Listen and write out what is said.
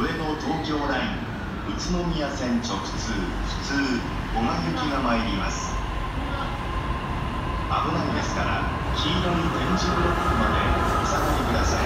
上野東京ライン宇都宮線直通普通小賀行きが参ります。危ないですから黄色い点字ブロックまでお下がりください。